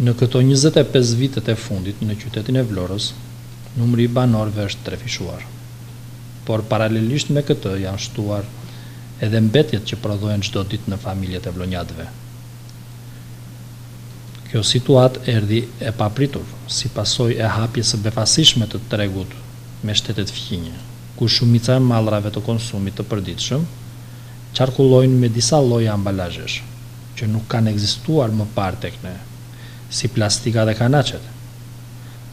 Në këto 25 vitet e fundit në qytetin e Vlorës, numri i banorëve është trefishuar. Por paralelisht me këtë janë shtuar edhe mbetjet që prodhohen çdo ditë në familjet e vlonjatëve. Kjo situatë erdhi e papritur, si pasojë e hapjes së befasishme të tregut me shtetet fqinje, ku shumica e mallrave të konsumit të përditshëm qarkullojnë me disa lloje ambalazhesh, që nuk kanë ekzistuar më parë tek ne, si plastika dhe kanaçet.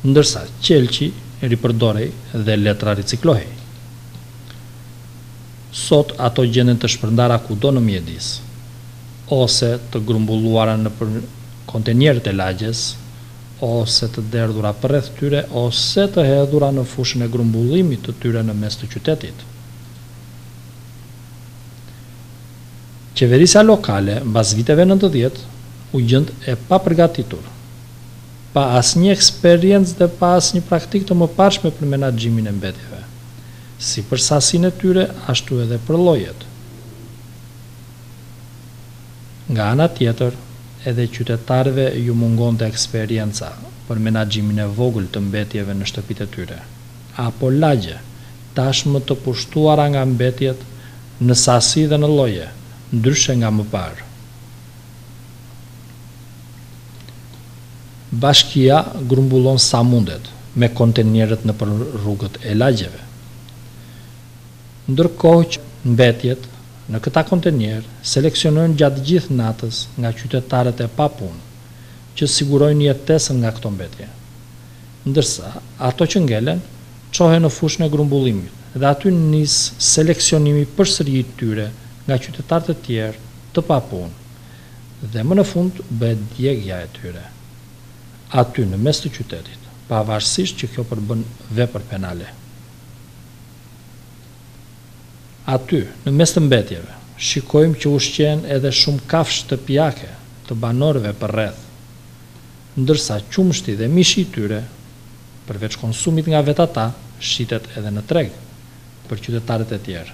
Ndërsa qelqi ripërdorej dhe letra riciklohej. Sot ato gjenden të shpërndara kudo në mjedis, ose të grumbulluara nëpër kontenierët e lagjes, ose të derdhura përreth tyre, ose të hedhura në fushën e grumbullimit të tyre në mes të qytetit. Qeverisja lokale, mbas viteve nëntëdhjetë, u gjend e papërgatitur, pa asnjë eksperiencë dhe pa asnjë praktikë të mëparshme për menaxhimin e mbetjeve. Si për sasinë e tyre, ashtu edhe për llojet. Nga ana tjetër, edhe qytetarëve iu mungonte eksperienca për menaxhimin e vogël të mbetjeve në shtëpitë e tyre, apo lagje, tashmë të pushtuara nga mbetjet në sasi dhe në lloje, ndryshe nga më parë. Bashkia grumbullon sa mundet me kontenierët nëpër rrugët e lagjeve. Ndërkohë që mbetjet në këta kontenierë seleksionohen gjatë gjithë natës nga qytetarët e papunë që sigurojnë jetesën nga këto mbetje. Ndërsa ato që ngelen çohen në fushën e grumbullimit dhe aty nis seleksionimi përsëri i tyre nga qytetarë të tjerë të papunë dhe më në fund bëhet djegia e tyre aty në mes të qytetit, pavarësisht që kjo përbën vepër penale. Aty, në mes të mbetjeve, shikojmë që ushqehen edhe shumë kafshë shtëpiake të banorëve përreth, ndërsa qumështi dhe mishi i tyre, përveç konsumit nga vetë ata, shitet edhe në treg për qytetarët e tjerë.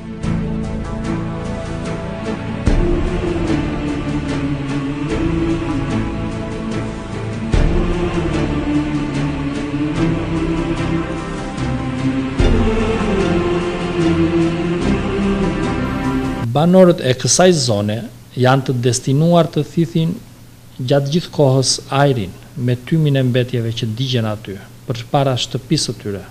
Banorët e kësaj zone janë të destinuar të thithin gjatë gjithë kohës ajrin me tymin e mbetjeve që digjen aty, përpara shtëpisë së tyre.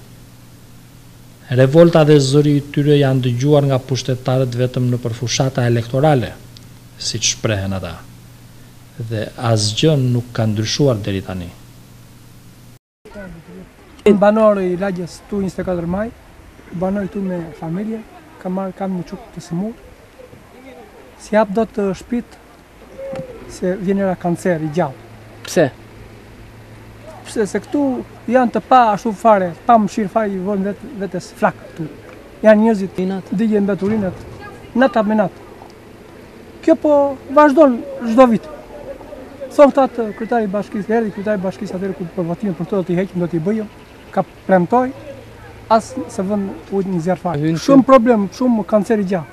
Revolta dhe zëri i tyre janë dëgjuar nga pushtetarët vetëm nëpër fushata elektorale, siç shprehen ata. Dhe asgjë nuk ka ndryshuar deri tani. Jam banor i lagjes këtu njëzet e katër maj, banoj këtu me familje, kam marrë kam një çupë të sëmurë, s'i hap dot shpitë Se vjen era kancer i gjallë. Pse? Pse se këtu janë të pa ashtu fare, pa mëshirë fare i vënë vet, vetes flakën këtu. Janë njerëzit tinëz, digjen mbeturinat, natë për natë. Kjo po vazhdon çdo vit. Thonë këta kryetari i bashkisë, erdhi kryetari i bashkisë atëherë kur për votimin për këto do t'i heqim, do t'i bëjmë, ka premtoj as s'e vënë ujin në zjarr fare. Shumë problem, shumë kancer i gjallë.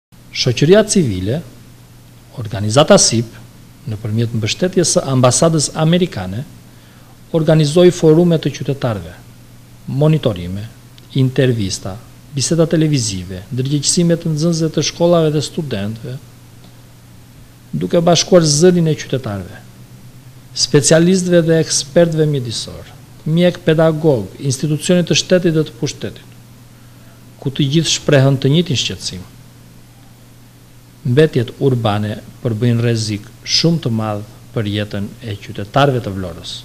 Shoqëria civile, organizata SIP, nëpërmjet mbështetjes së Ambasadës Amerikane, organizoi forume të qytetarëve, monitorime, intervista, biseda televizive, ndërgjegjësime të nxënësve të shkollave dhe studentëve, duke bashkuar zërin e qytetarëve, specialistëve dhe ekspertëve mjedisorë, mjekë, pedagogë, institucione të shtetit dhe të pushtetit. ku të gjithë shprehën të njëjtin shqetësim. Mbetjet urbane përbëjnë rrezik shumë të madh për jetën e qytetarëve të Vlorës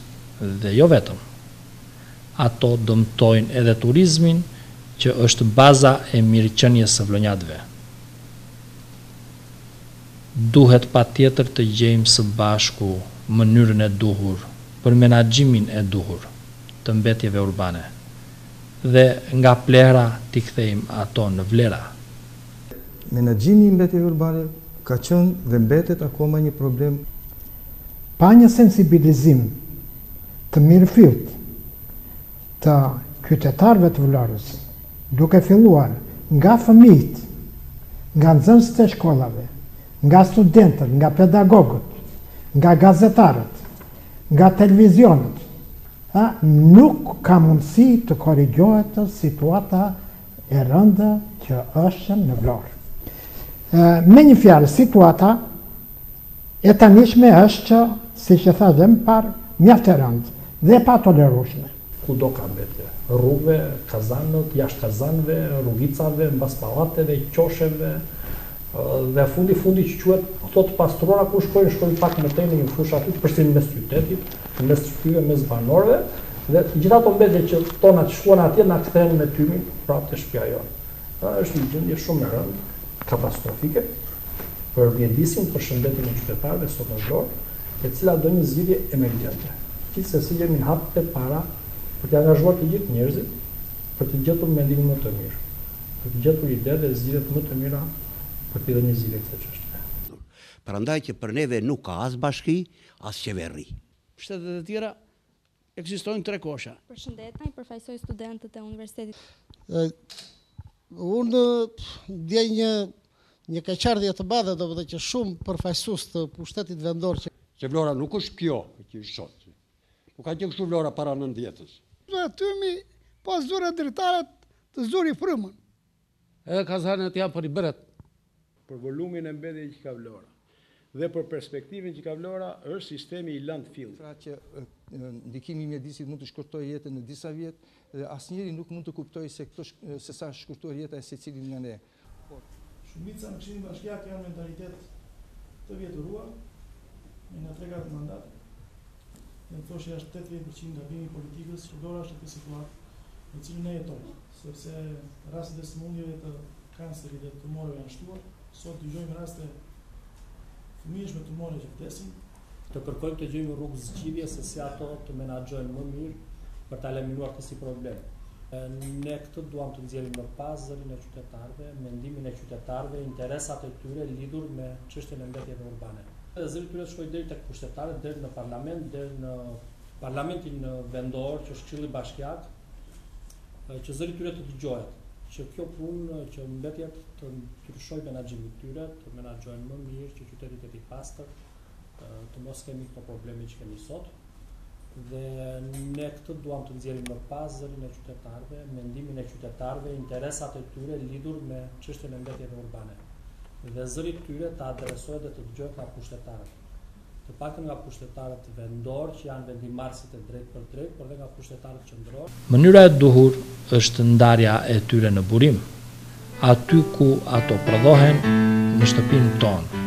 dhe jo vetëm. Ato dëmtojnë edhe turizmin që është baza e mirëqenies së vlonjatëve. Duhet patjetër të gjejmë së bashku mënyrën e duhur për menaxhimin e duhur të mbetjeve urbane, dhe nga plehra t'i kthejmë ato në vlera. Menaxhimi i mbetjeve urbane ka qenë dhe mbetet akoma një problem. Pa një sensibilizim të mirëfilltë të qytetarëve të Vlorës, duke filluar nga fëmijët, nga nxënësit e shkollave, nga studentët, nga pedagogët, nga gazetarët, nga televizionet, A nuk ka mundësi të korrigjohet situata e rëndë që është në Vlorë? Me një fjalë, situata e tanishme është që, siç e thash dhe më parë, mjaft e rëndë dhe e patolerueshme. Kudo ka mbetje. Rrugëve, kazanët, jashtë kazanëve, rrugicave, mbas pallateve, qosheve, dhe fundi fundit që quhet ato të pastruara ku shkojnë, shkojnë pak më tej në një fushë aty përsi në mes të qytetit, Në mes shtëpive, mes banorëve, dhe të gjitha ato mbetje që tona që shkuan atje na kthehen me tymin prapë te shtëpia jonë. Ëh, është një gjendje shumë e rëndë, katastrofike për mjedisin, për shëndetin e qytetarëve sot në Vlorë, e cila do një zgjidhje emergjente. Gjithsesi jemi në hapat e para për të angazhuar të gjithë njerëzit për të gjetur mendimin më të mirë, për të gjetur ide dhe zgjidhje më të mira për t'i dhënë një zgjidhje kësaj çështjeje. Prandaj që për neve nuk ka as bashki, as qeverri. Shtetet e tjera ekzistojnë tre kosha. Përshëndetje, përfaqësoj studentët e Universitetit. Unë ndjej një një keqardhje të madhe, domethënë që shumë përfaqësues të pushtetit vendor që Se Vlora nuk është kjo që ju shihni. Nuk ka qenë kështu Vlora para nëntëdhjetës. Tymi, po s'zure dritaret, të zuri frymën. Edhe kazanët janë për ibret. Për volumin e mbetjeve që ka Vlora dhe për perspektivën që ka Vlora është sistemi i landfill. Pra që ndikimi i mjedisit mund të shkurtojë jetën në disa vjet dhe asnjëri nuk mund të kuptojë se sa është shkurtuar jeta e secilit nga ne, por. Shumica në Këshillin Bashkiak janë mentalitet të vjetëruar, janë nga tre katër mandate dhe do thoja është tetëdhjetë për qind gabimi i politikës që Vlora është në këtë situatë në cilën ne jetojmë. Sepse rastet e sëmundjeve të kancerit dhe të tumoreve janë shtuar, sot dëgjojmë raste fëmijësh me tumore që vdesin. Të kërkojmë të gjejmë rrugë zgjidhje se si ato të menaxhojnë më mirë për ta eliminuar këtë si problem. Ne këtë duam të nxjerrim në pah zërin e qytetarëve, mendimin e qytetarëve, interesat e tyre lidhur me çështjen e mbetjeve urbane. Dhe zëri i tyre të shkojë deri tek pushtetarët, deri në parlament, deri në parlamentin vendor, që është Këshilli Bashkiak, që zëri i tyre të dëgjohet, që kjo punë që mbetjet të ndryshojë menaxhimi i tyre, të menaxhojnë më mirë që qyteti të jetë i pastër, të mos kemi këto probleme që kemi sot, dhe ne këtë duam të nxjerrim në pah zërin e qytetarëve, mendimin e qytetarëve, interesat e tyre lidhur me çështjen e mbetjeve urbane. Dhe zëri i tyre të adresohet dhe të dëgjohet nga pushtetarët. të paktën nga pushtetarët vendorë që janë vendimmarrësit e drejtpërdrejtë, por dhe nga pushtetarët qendrorë. Mënyra e duhur është ndarja e tyre në burim, aty ku ato prodhohen, në shtëpinë tonë.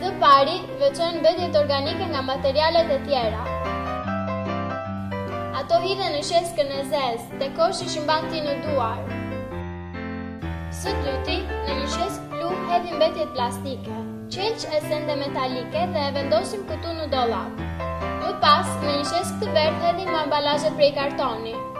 Së pari, veçojnë mbetjet organike nga materialet e tjera. Ato hidhen në qeskën e zezë, te koshi që mban ti në duar. Së dyti, në një qeskë blu hedhim mbetjet plastike, qelq e sende metalike dhe e vendosim këtu në dollap. Më pas, në një qeskë të verdhë hedhim ambalazhe prej kartoni.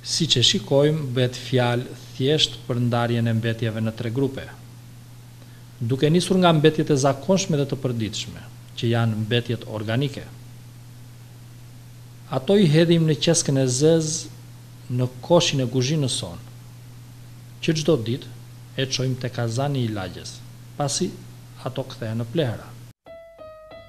Siç e shikojmë bëhet fjalë thjesht për ndarjen e mbetjeve në tre grupe. Duke nisur nga mbetjet e zakonshme dhe të përditshme, që janë mbetjet organike. Ato i hedhim në qeskën e zezë në koshin e kuzhinës sonë, që çdo ditë e çojmë te kazani i lagjes, pasi ato kthehen në plehra.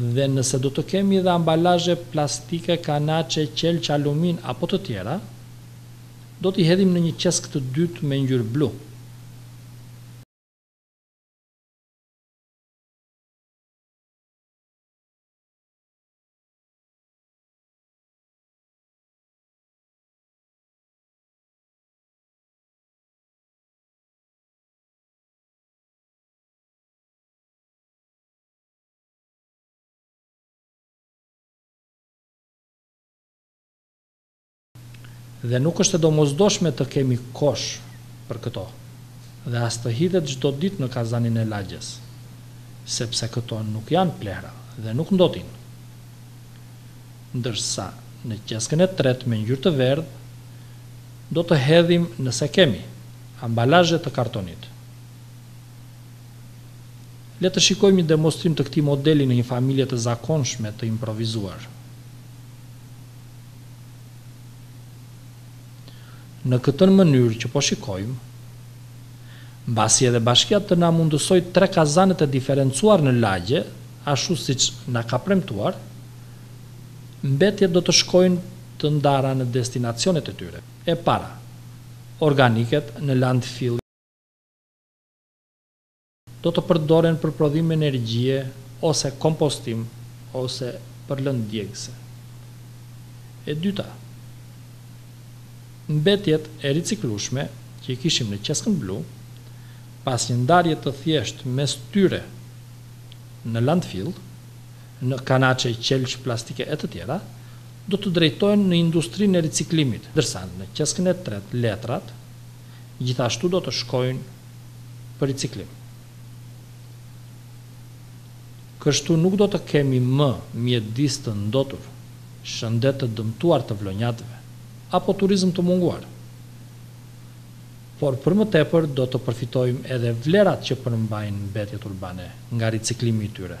Dhe nëse do të kemi dhe ambalazhe plastike, kanaçe, qelq, alumin apo të tjera, do t'i hedhim në një qeskë të dytë me ngjyrë blu. dhe nuk është e domosdoshme të kemi kosh për këto dhe as të hidhet çdo ditë në kazanin e lagjes, sepse këto nuk janë plehra dhe nuk ndotin. ndërsa në qeskën e tretë me ngjyrë të verdhë do të hedhim nëse kemi, ambalazhe të kartonit. Le të shikojmë një demonstrim të këtij modeli në një familje të zakonshme të improvizuar. Në këtën mënyrë që po shikojmë, mbasi edhe bashkia të na mundësojë tre kazanët e diferencuar në lagje, ashtu siç na ka premtuar, Mbetjet do të shkojnë të ndara në destinacionet e tyre. E para, organiket në landfill do të përdoren për prodhim energjie ose kompostim ose për lëndë djegëse. E dyta, mbetjet e riciklueshme që i kishim në qeskën blu, pas një ndarje të thjeshtë mes tyre në landfill, në kanaçe, qelqe, plastike e të tjera, do të drejtohen në industrinë e riciklimit, ndërsa në qeskën e tretë letrat gjithashtu do të shkojnë për riciklim. Kështu nuk do të kemi më mjedis të ndotur, shëndet të dëmtuar të vlonjatëve, apo turizëm të munguar. Por për më tepër do të përfitojmë edhe vlerat që përmbajnë mbetjet urbane, nga riciklimi i tyre.